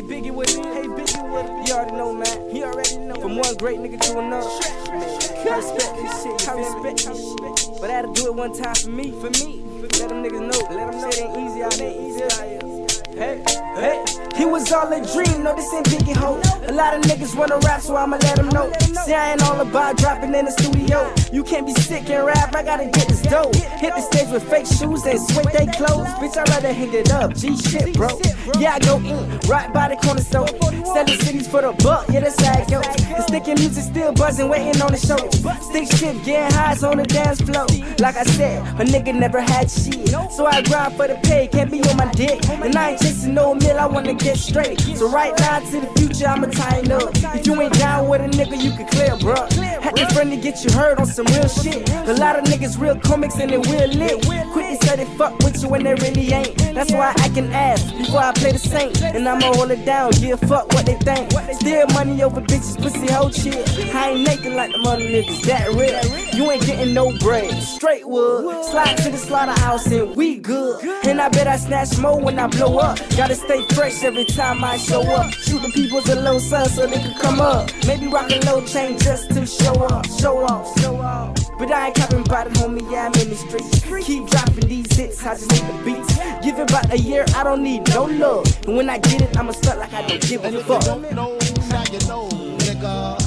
Hey Biggie with it. Hey Biggie with it. You already know, man. You already know. From one great nigga to another. I respect this shit. I respect this shit. But I had to do it one time for me. For me. Let them niggas know. Let them know was all a dream, no, this ain't Biggie Ho. A lot of niggas wanna rap, so I'ma let them know. See, I ain't all about dropping in the studio. You can't be sick and rap, I gotta get this dough. Hit the stage with fake shoes and sweat they clothes. Bitch, I'd rather hang it up. G shit, bro. Yeah, I go in, right by the corner store. Selling cities for the buck, yeah, that's how it goes. The sticking music still buzzing, waiting on the show. Stick shit, getting highs on the dance floor. Like I said, a nigga never had shit. So I grind for the pay, can't be on my dick. And I ain't chasing no mill, I wanna get straight. So right now to the future, I'ma tighten up. If you ain't down with a nigga, you can clear, bruh. Had the friend to get you heard on some real shit. A lot of niggas real comics and they real lit. Quick to say they fuck with you when they really ain't. That's why I can ask before I play the saint. And I'ma hold it down, give fuck what they think. Still money over bitches, pussy whole shit. I ain't naked like the mother niggas, that real. You ain't getting no bread, straight wood. Slide to the slaughterhouse and we good. And I bet I snatch more when I blow up. Gotta stay fresh every time I show up. Shoot the people's a low sun so they can come up. Maybe rock a low chain just to show off, show off, show off. But I ain't capping about it, homie, yeah, I'm in the streets. Keep dropping these hits, I just need the beats. Give it about a year, I don't need no love. And when I get it, I'ma start like I don't give a fuck. Know, now you know, nigga.